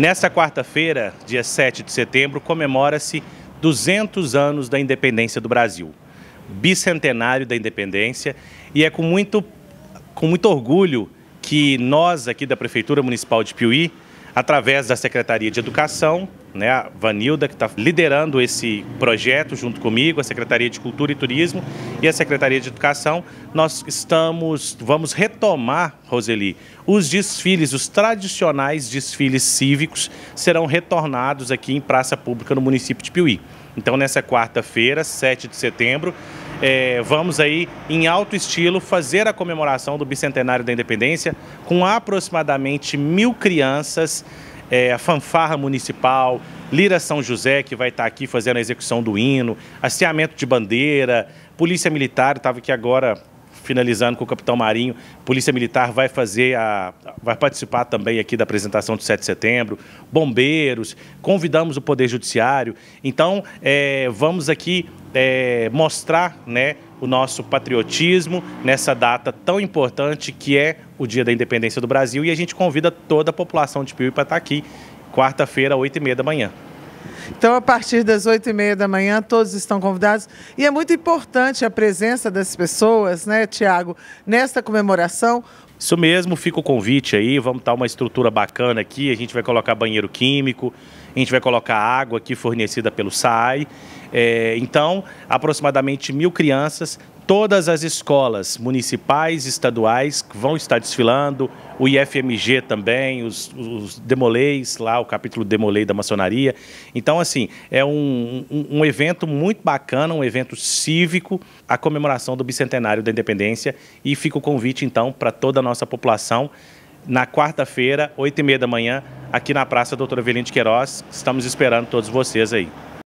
Nesta quarta-feira, dia 7 de setembro, comemora-se 200 anos da independência do Brasil, bicentenário da independência, e é com muito, com muito orgulho que nós aqui da Prefeitura Municipal de Piuí, através da Secretaria de Educação, né, a Vanilda, que está liderando esse projeto junto comigo, a Secretaria de Cultura e Turismo e a Secretaria de Educação, nós estamos, vamos retomar, Roseli, os desfiles, os tradicionais desfiles cívicos serão retornados aqui em Praça Pública no município de Piuí. Então, nessa quarta-feira, 7 de setembro, é, vamos aí, em alto estilo, fazer a comemoração do bicentenário da independência com aproximadamente mil crianças, é, a fanfarra municipal, Lira São José, que vai estar aqui fazendo a execução do hino, hasteamento de bandeira, Polícia Militar, estava aqui agora finalizando com o capitão Marinho, Polícia Militar vai fazer a vai participar também aqui da apresentação do 7 de setembro, bombeiros, convidamos o Poder Judiciário. Então, é, vamos aqui é, mostrar né, o nosso patriotismo nessa data tão importante que é o Dia da Independência do Brasil e a gente convida toda a população de Piuí para estar aqui quarta-feira, 8h30 da manhã. Então, a partir das oito e meia da manhã, todos estão convidados. E é muito importante a presença das pessoas, né, Tiago, nesta comemoração. Isso mesmo, fica o convite aí. Vamos estar uma estrutura bacana aqui. A gente vai colocar banheiro químico, a gente vai colocar água aqui fornecida pelo SAI. É, então, aproximadamente mil crianças todas as escolas municipais, estaduais vão estar desfilando, o IFMG também, os, os Demoleis, lá o capítulo Demolei da maçonaria. Então, assim, é um, um, um, evento muito bacana, um evento cívico, a comemoração do bicentenário da independência e fica o convite, então, para toda a nossa população, na quarta-feira, oito e meia da manhã, aqui na Praça Doutora Evelino de Queiroz. Estamos esperando todos vocês aí.